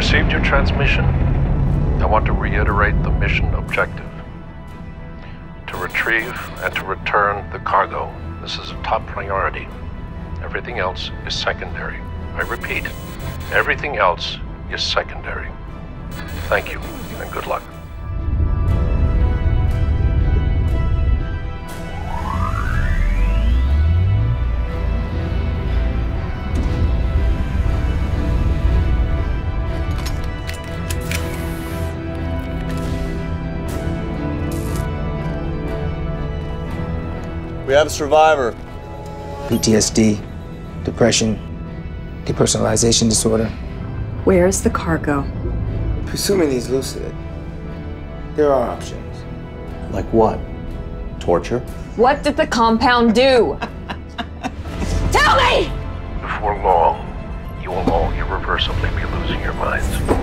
received your transmission. I want to reiterate the mission objective to retrieve and to return the cargo. This is a top priority. Everything else is secondary. I repeat, everything else is secondary. Thank you, and good luck. We have a survivor. PTSD, depression, depersonalization disorder. Where is the cargo? Presuming he's lucid, there are options. Like what? Torture? What did the compound do? Tell me! Before long, you will all irreversibly be losing your minds.